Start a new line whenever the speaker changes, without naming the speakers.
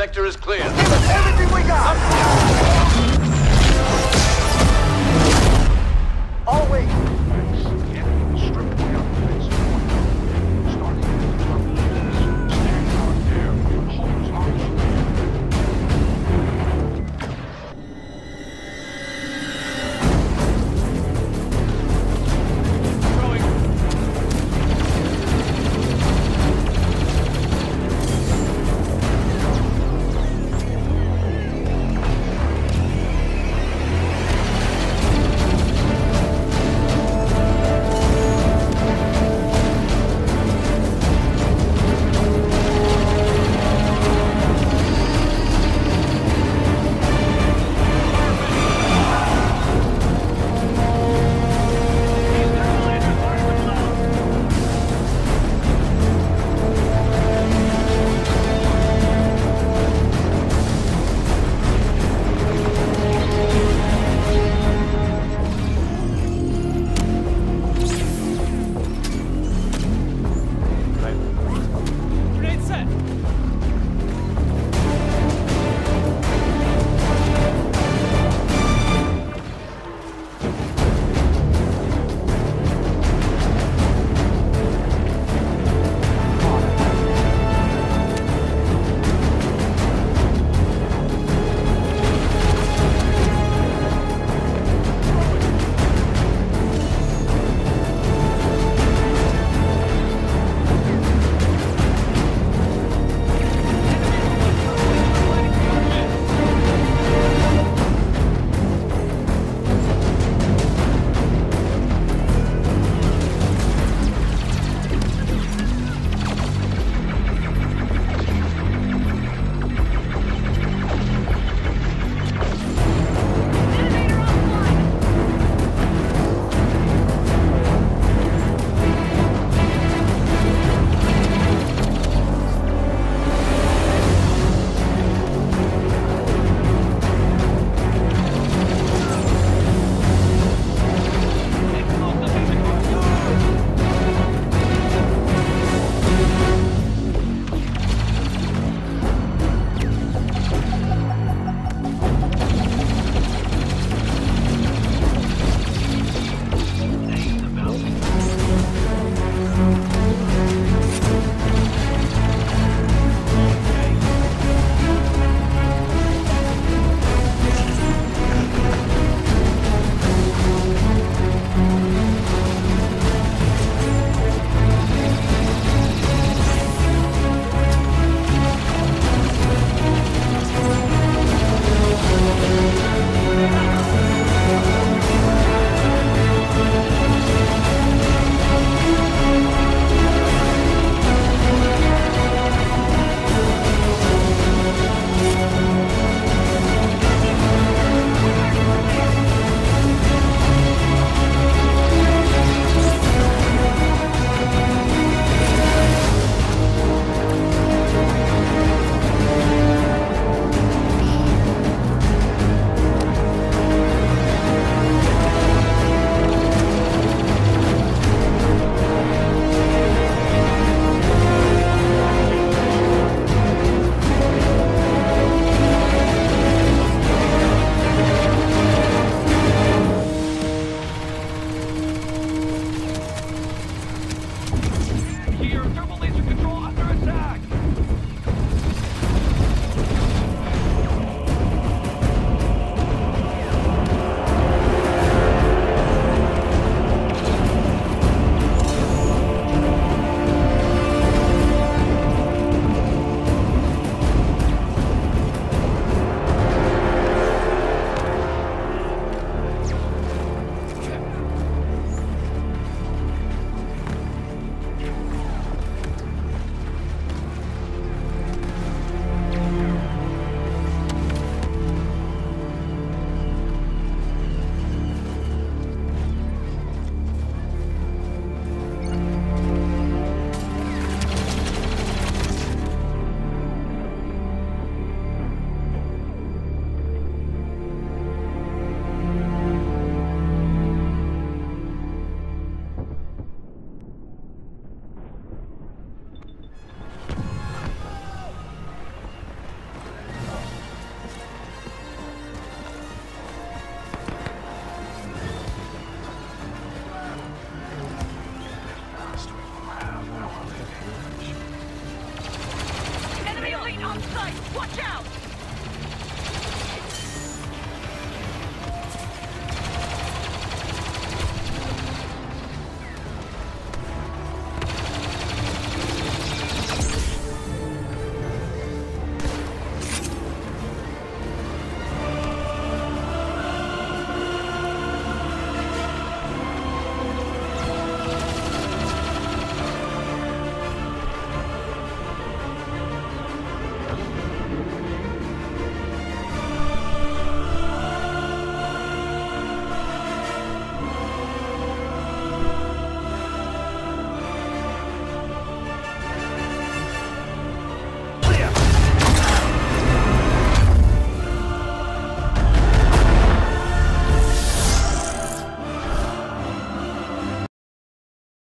Sector is clear.
Give us everything we got! on
sight! Watch out!